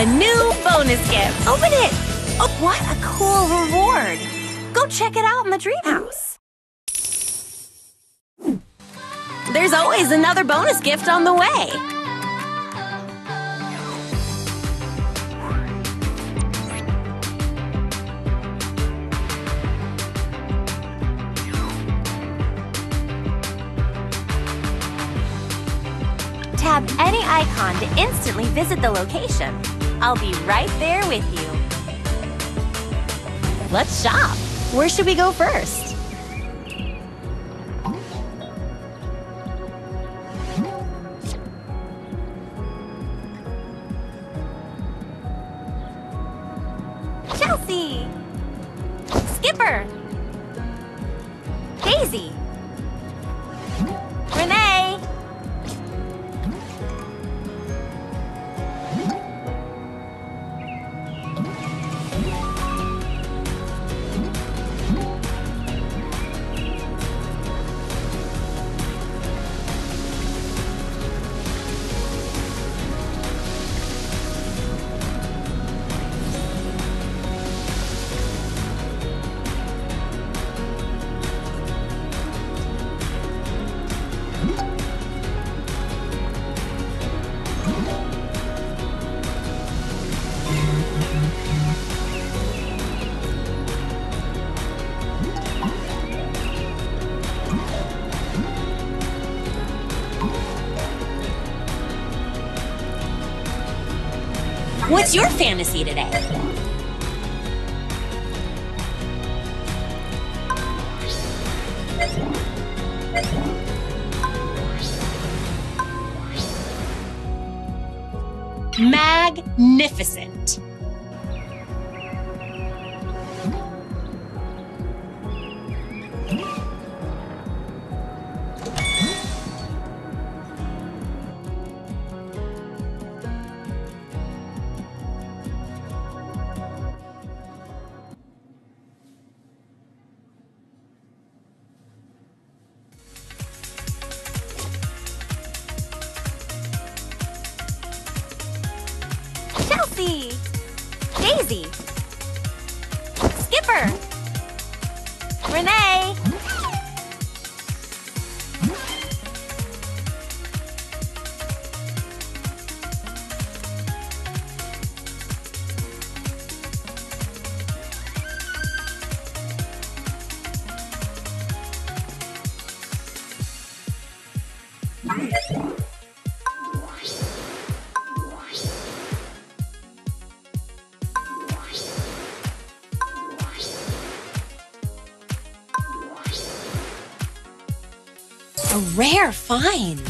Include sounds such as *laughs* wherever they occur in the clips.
A new bonus gift. Open it. Oh, what a cool reward. Go check it out in the dream house. There's always another bonus gift on the way. Tap any icon to instantly visit the location. I'll be right there with you. Let's shop. Where should we go first? What's your fantasy today? Magnificent. Rare find.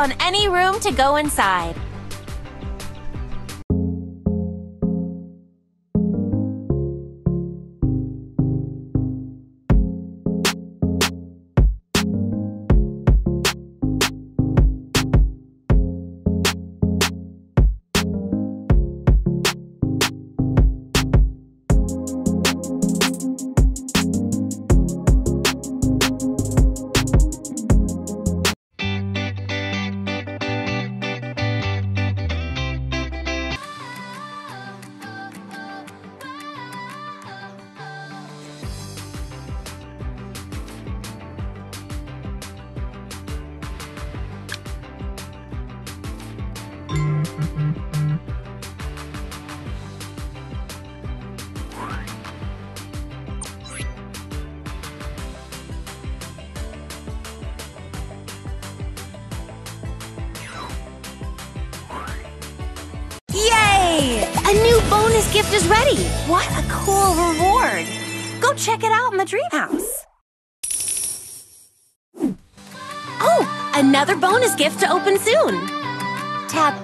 On any room to go inside. Bonus gift is ready! What a cool reward! Go check it out in the dream house. Oh, another bonus gift to open soon. Tap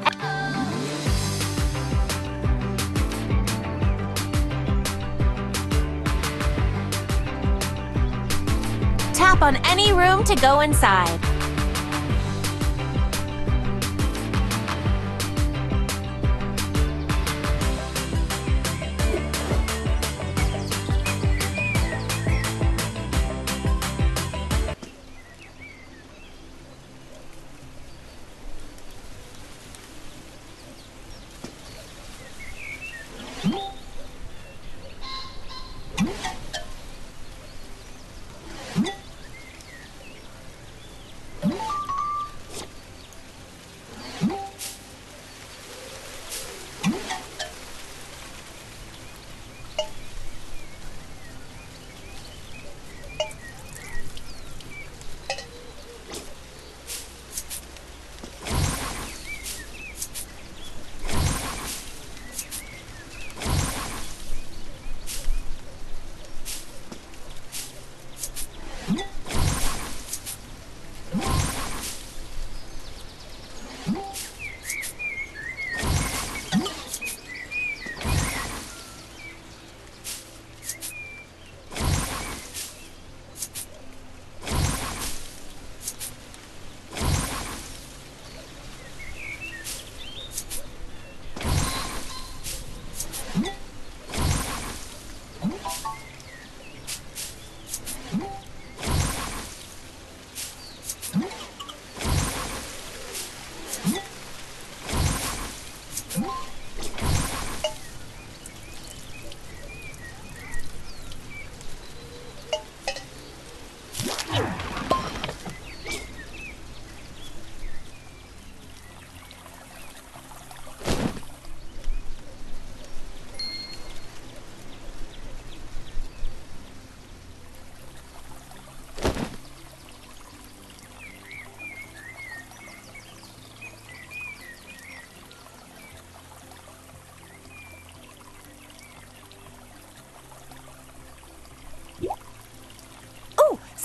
Tap on any room to go inside.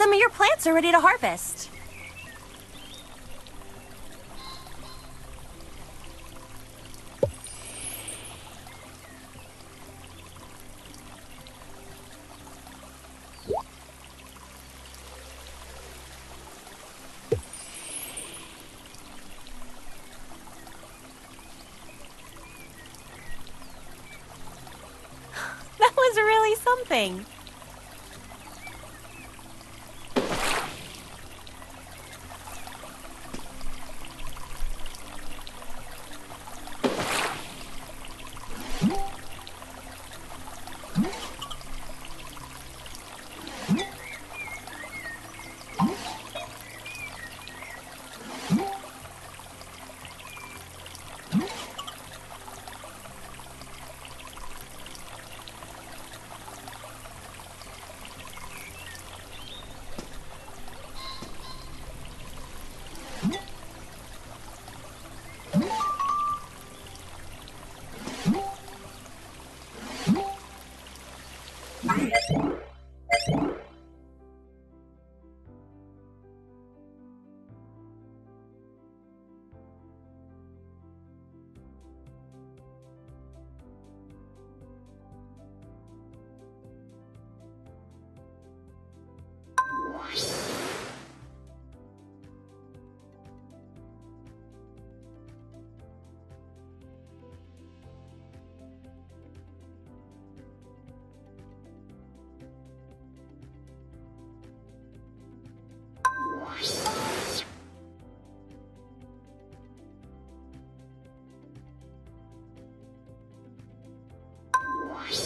Some of your plants are ready to harvest. *laughs* That was really something.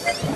Thank you.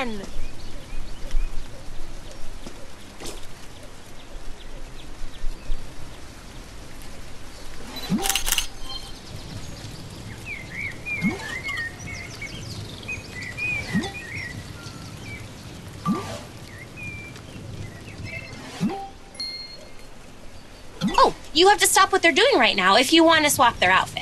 again. Oh, you have to stop what they're doing right now if you want to swap their outfit.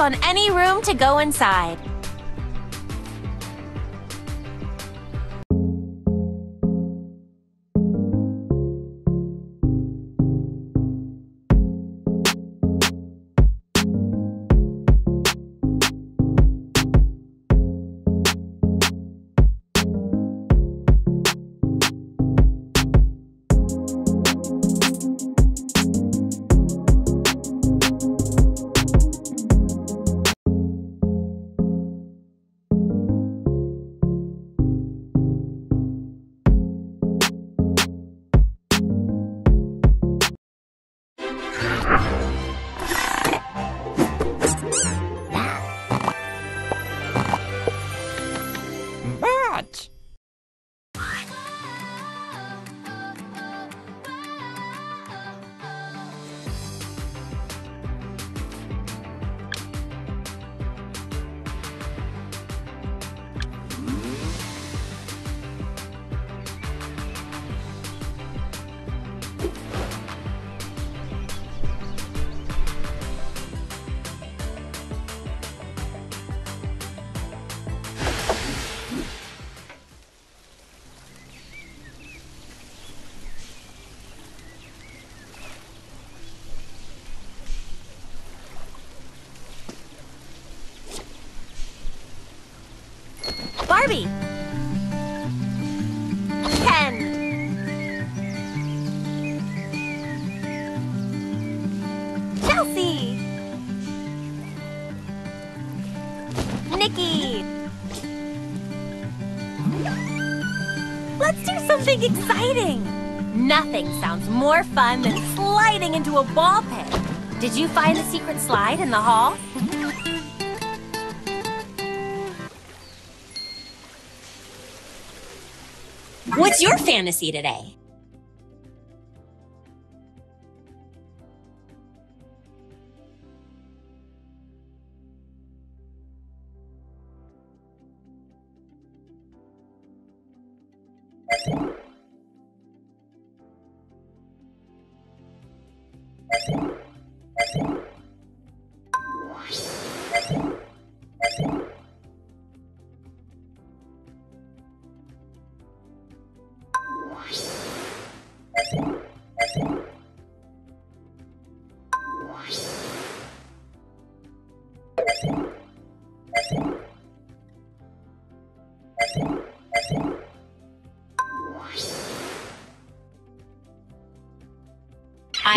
On any room to go inside. Something exciting. Nothing sounds more fun than sliding into a ball pit. Did you find the secret slide in the hall? What's your fantasy today?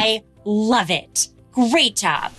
I love it. Great job.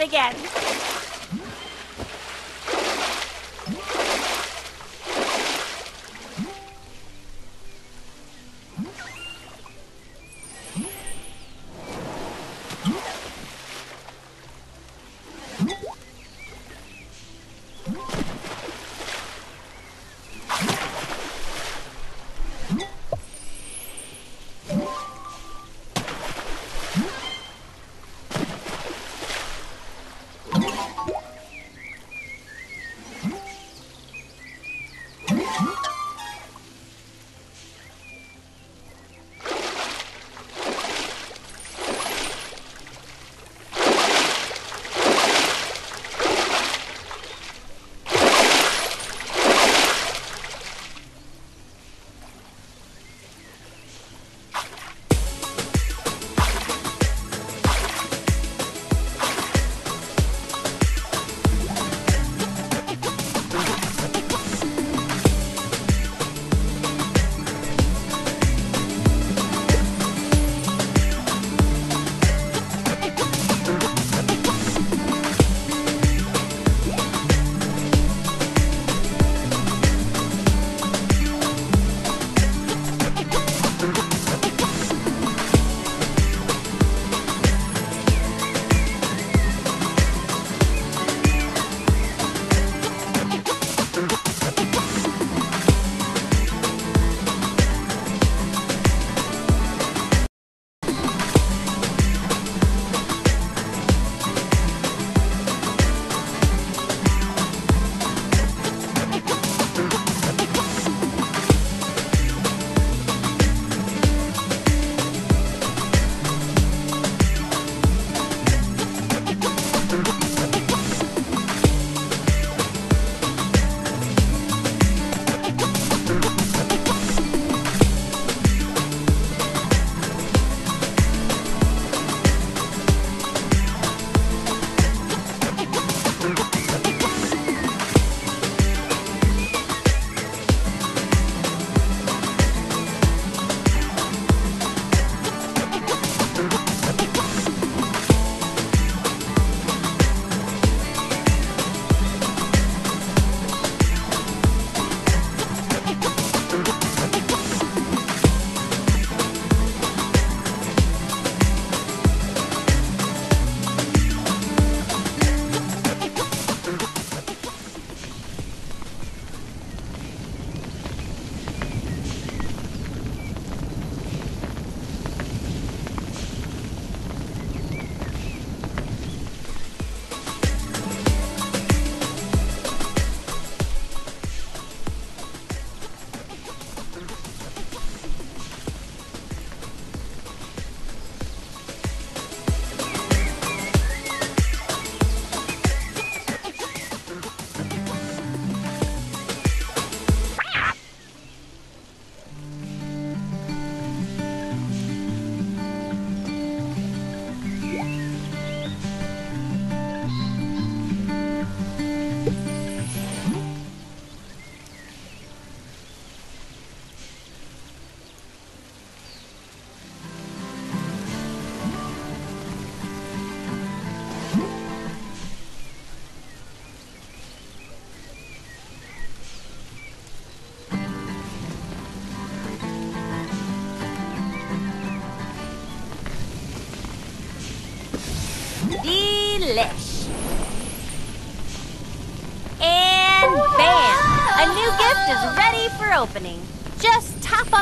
That again.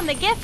The gift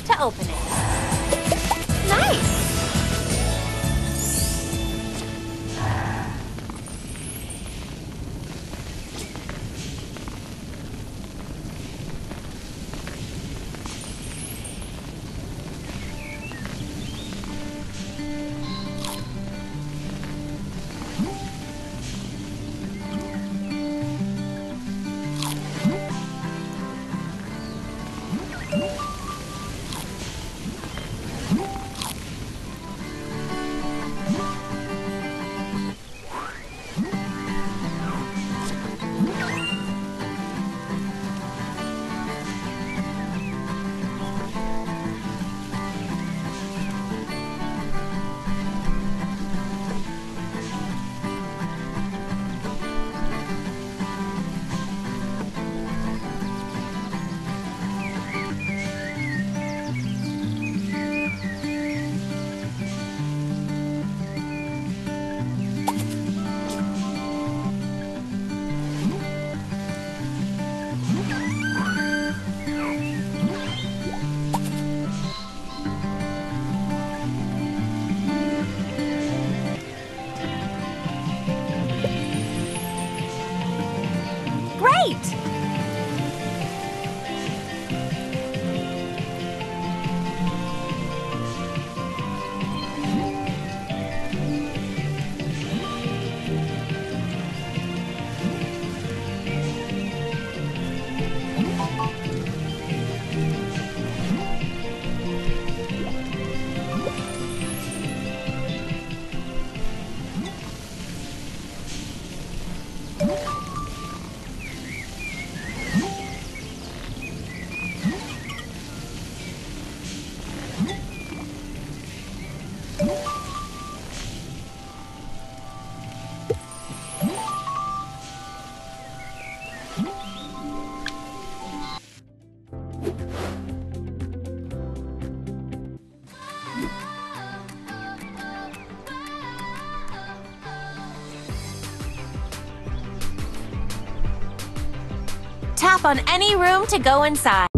on any room to go inside.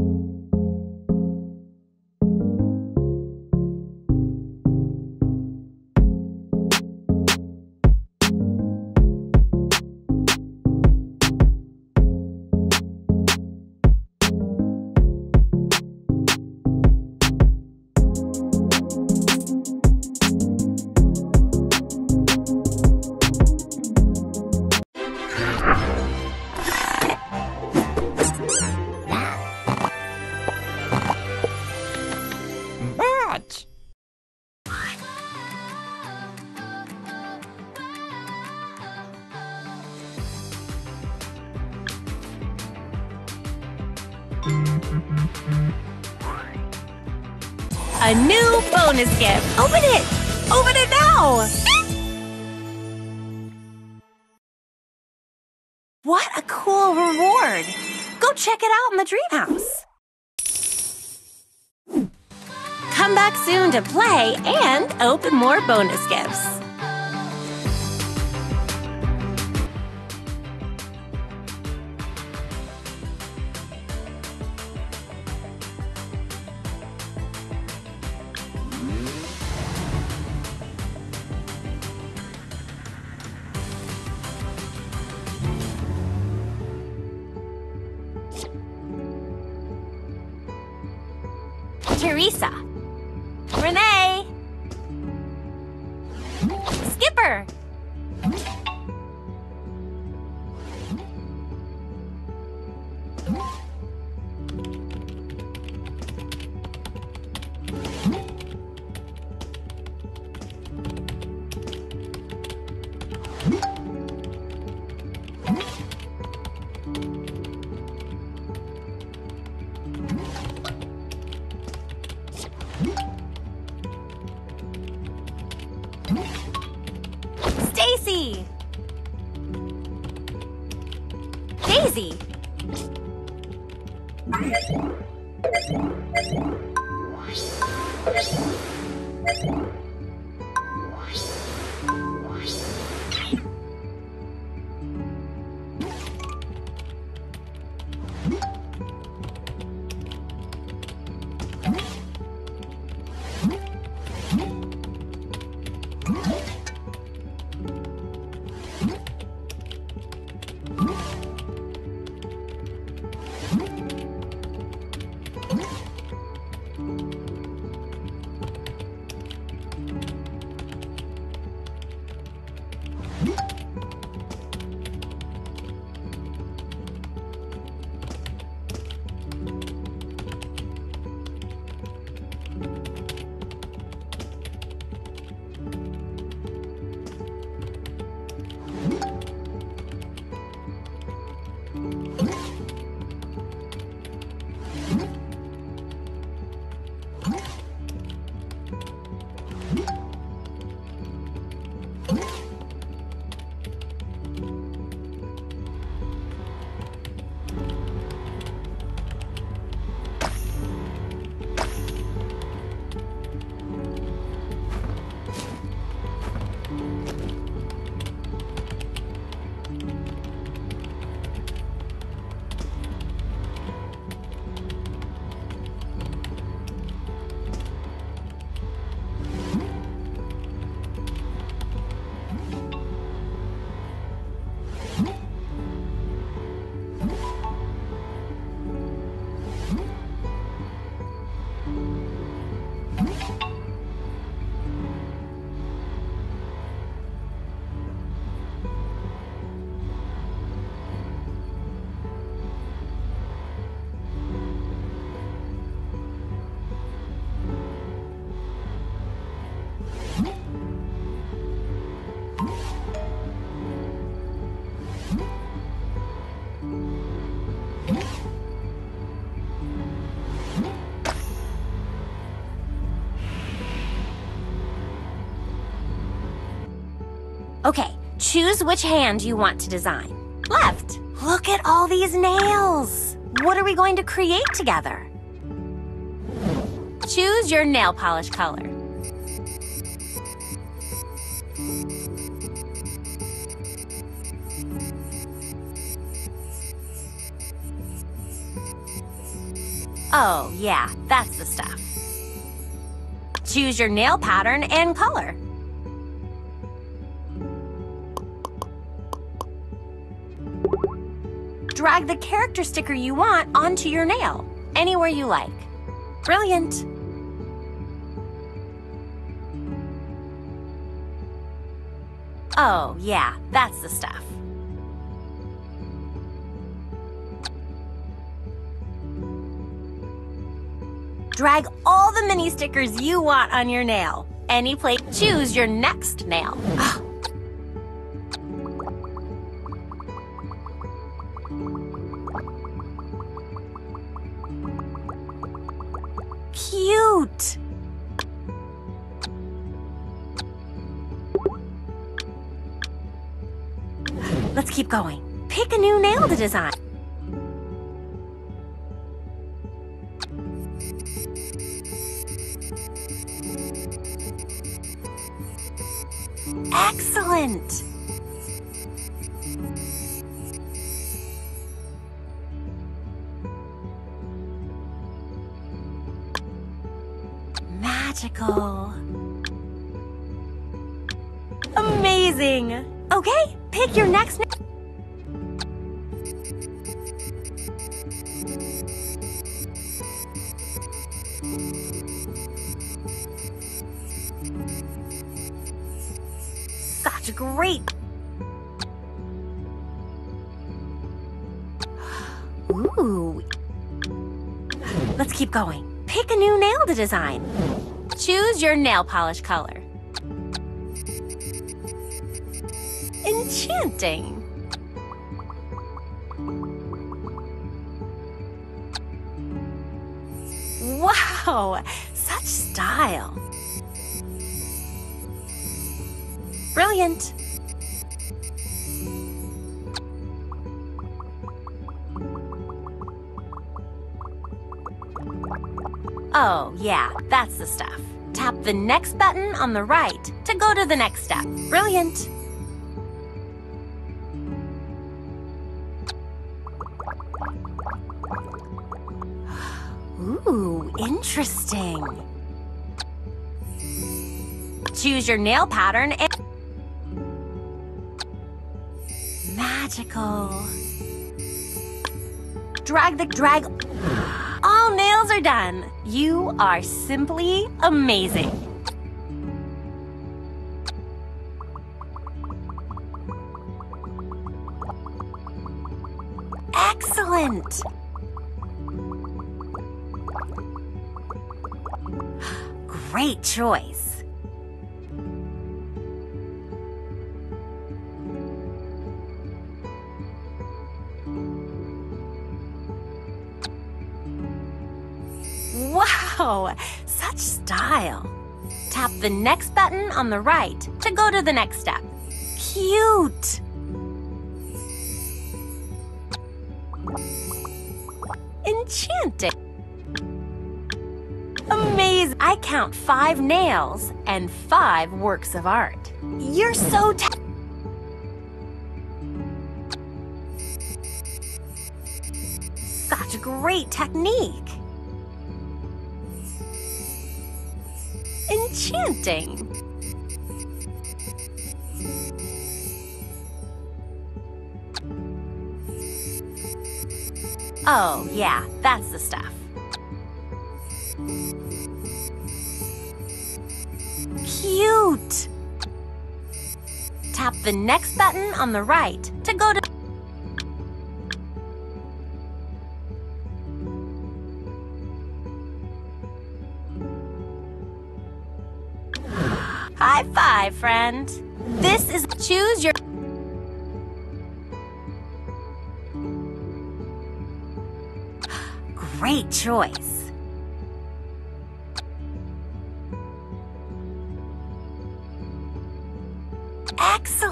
Gift. Open it! Open it now! What a cool reward! Go check it out in the dream house. Come back soon to play and open more bonus gifts. Teresa. Renee. Skipper. Choose which hand you want to design. Left. Look at all these nails. What are we going to create together? Choose your nail polish color. Oh, yeah, that's the stuff. Choose your nail pattern and color. Drag the character sticker you want onto your nail, anywhere you like. Brilliant! Oh, yeah, that's the stuff. Drag all the mini stickers you want on your nail. Any place, choose your next nail. Let's keep going. Pick a new nail to design. Excellent! Magical. Amazing! Okay, pick your next. Such great. Ooh. Let's keep going. Pick a new nail to design. Choose your nail polish color. Enchanting. Wow, such style. Brilliant. Oh, yeah, that's the stuff. Tap the next button on the right to go to the next step. Brilliant. Interesting. Choose your nail pattern and... Magical. Drag the drag... All nails are done. You are simply amazing. Excellent. Great choice. Wow, such style. Tap the next button on the right to go to the next step. Cute. Enchanting. Amazing. I count five nails and five works of art. You're so ta- Such great technique. Enchanting. Oh, yeah, that's the stuff. Cute! Tap the next button on the right to go to... High five, friend. This is choose your... Great choice.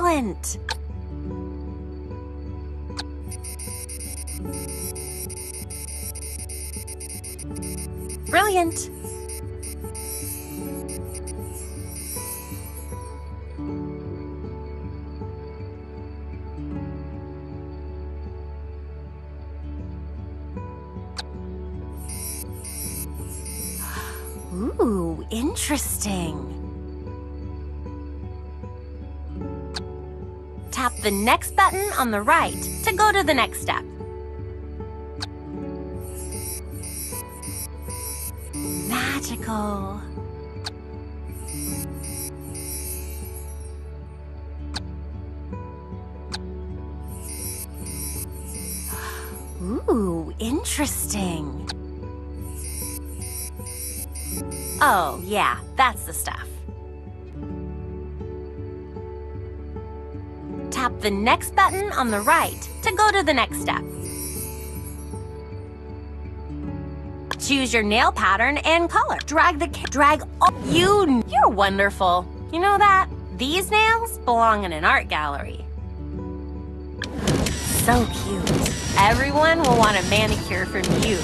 Excellent! Brilliant! Next button on the right to go to the next step. Magical. Ooh, interesting. Oh, yeah, that's the stuff. Tap the next button on the right to go to the next step. Choose your nail pattern and color. Drag the drag all you you're wonderful. You know that? These nails belong in an art gallery. So cute. Everyone will want a manicure from you.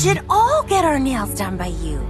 Should all get our nails done by you.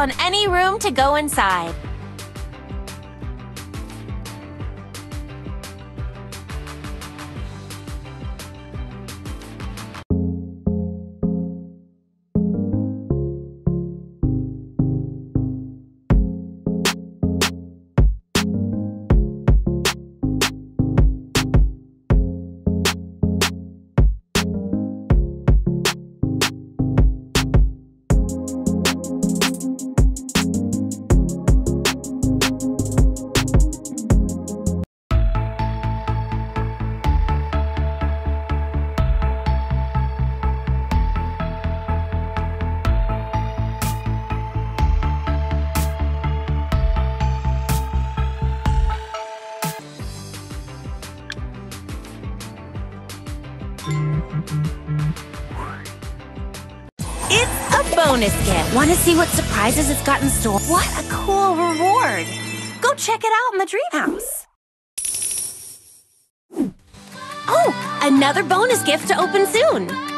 On any room to go inside. It's a bonus gift. Want to see what surprises it's got in store? What a cool reward. Go check it out in the dream house. Oh, another bonus gift to open soon.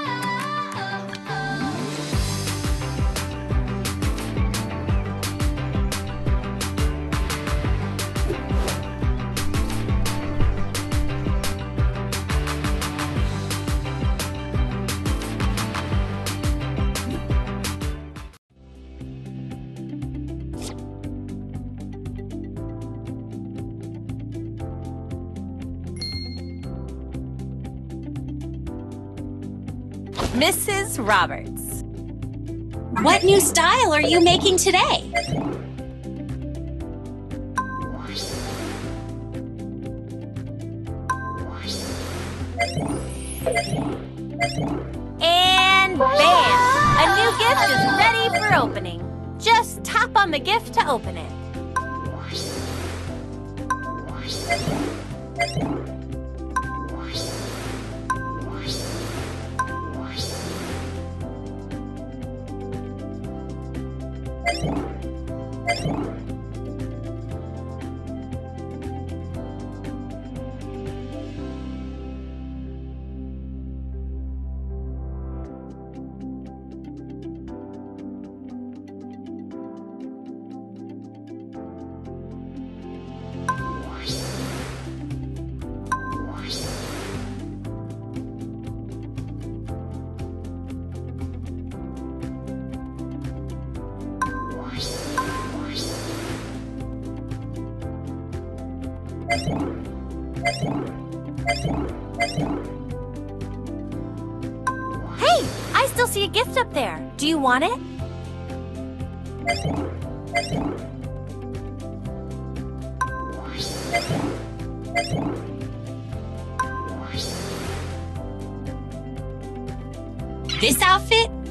Roberts. What new style are you making today?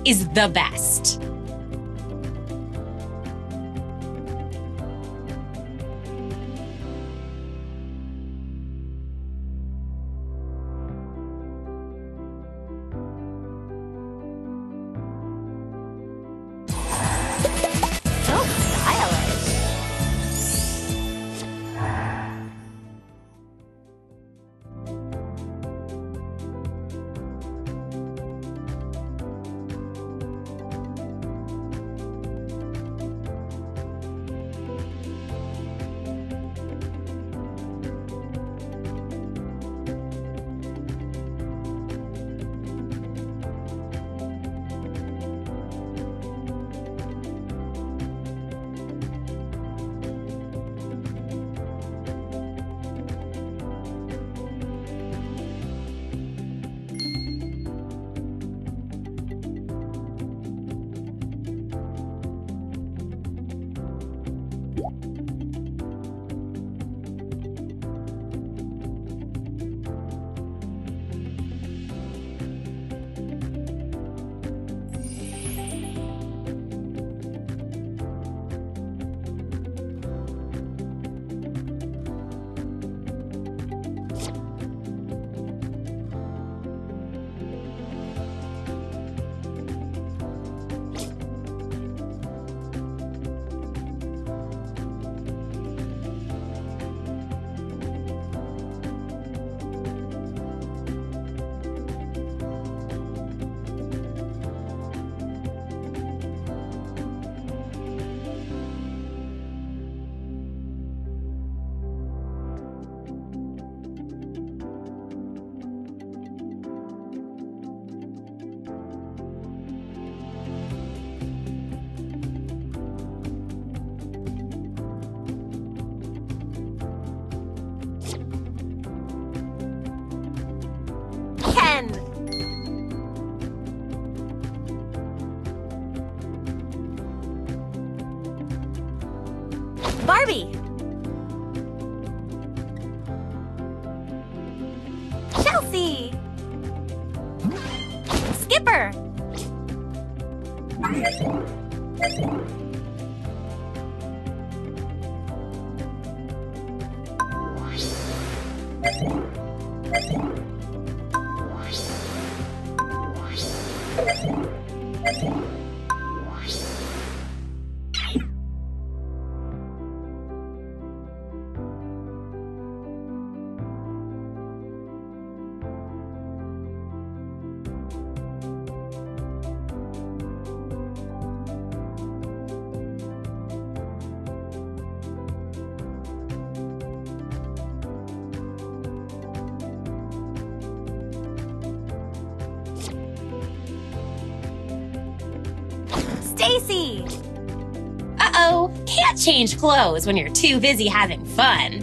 Is the best. Barbie. Chelsea. Change clothes when you're too busy having fun.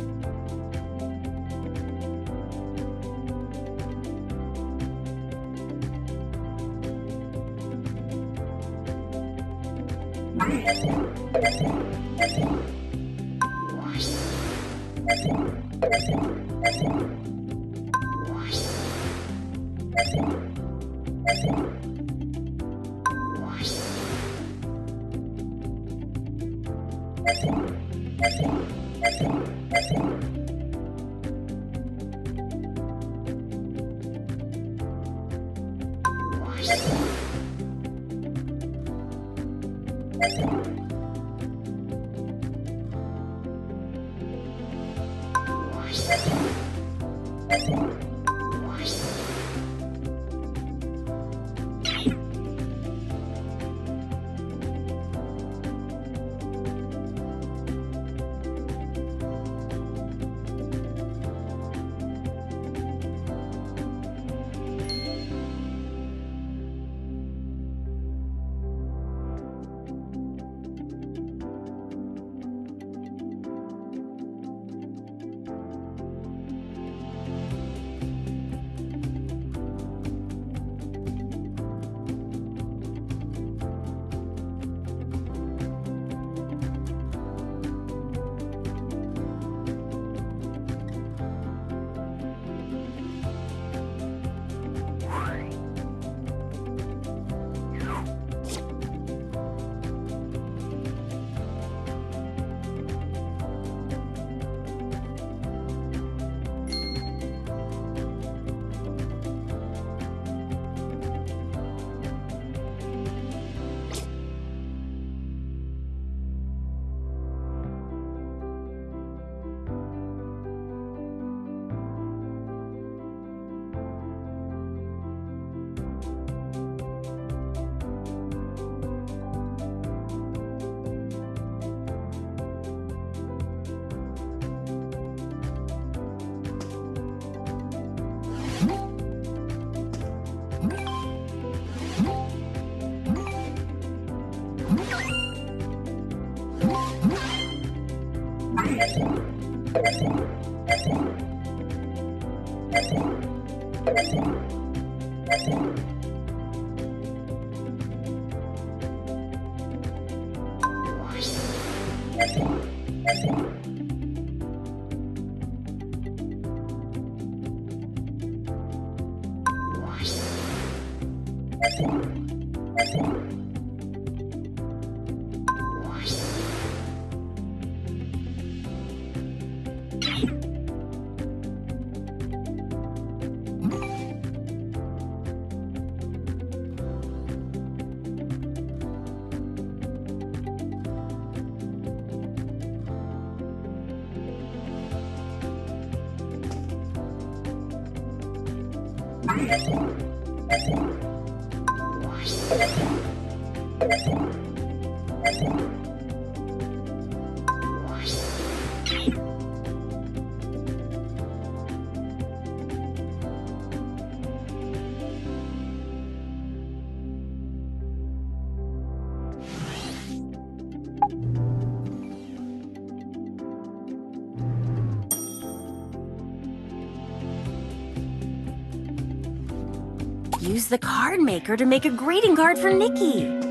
Use the card maker to make a greeting card for Nikki.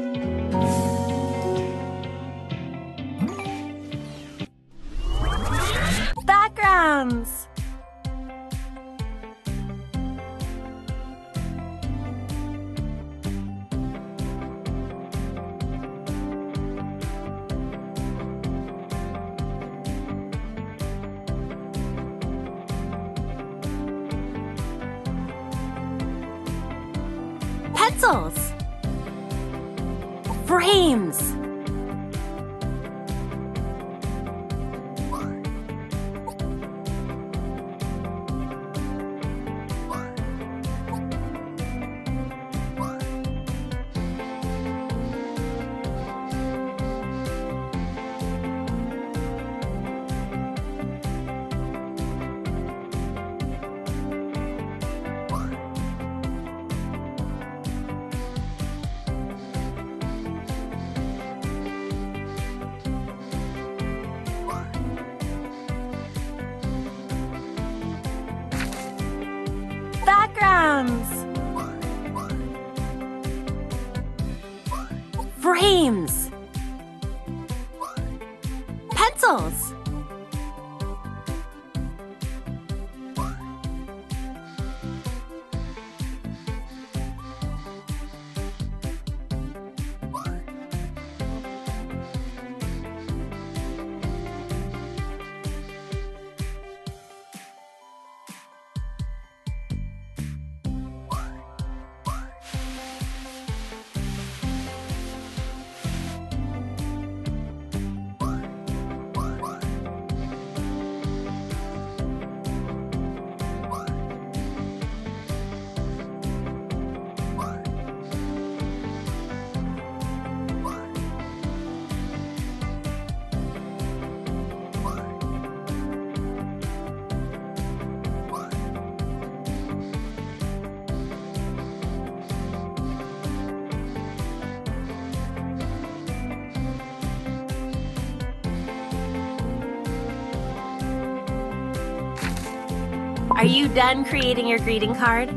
Are you done creating your greeting card?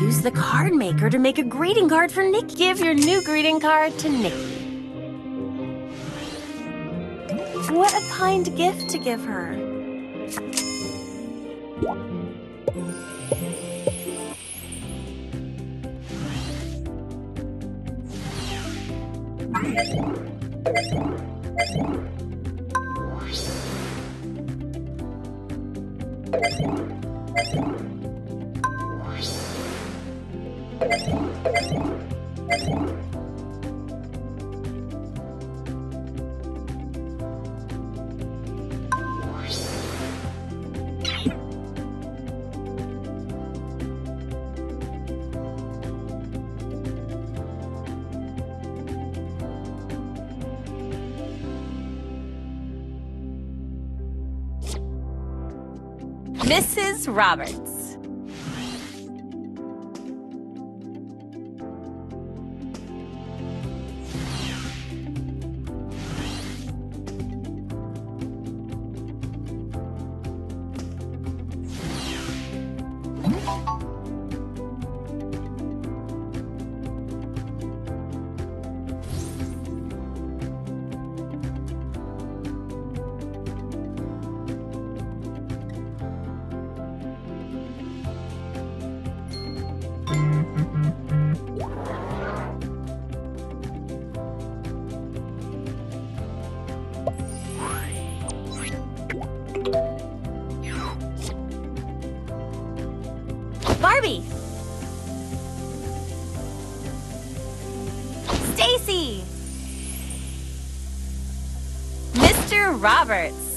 Use the card maker to make a greeting card for Nick. Give your new greeting card to Nikki. What a kind gift to give her. Mrs. Barbie. Stacie. Mr. Roberts.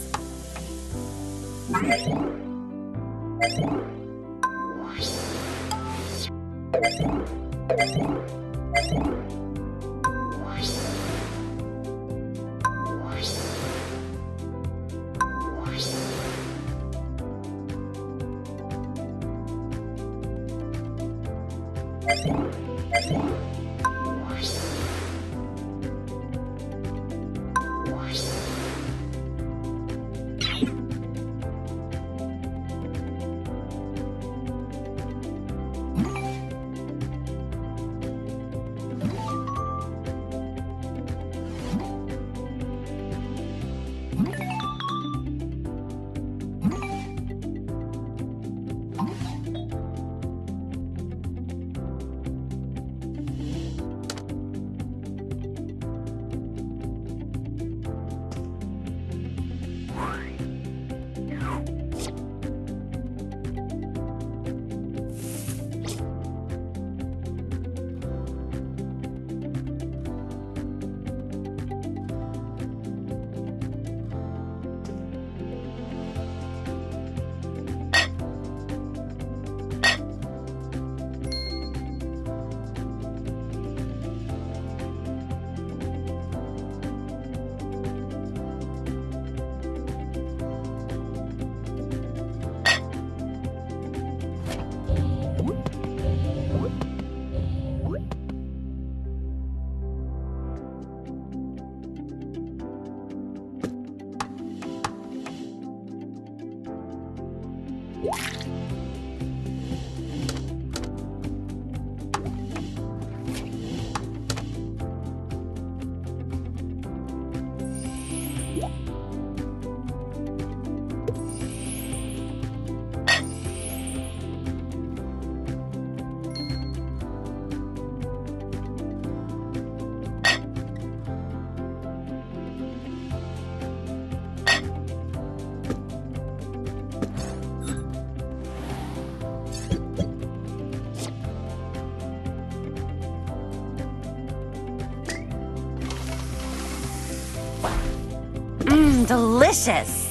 Delicious.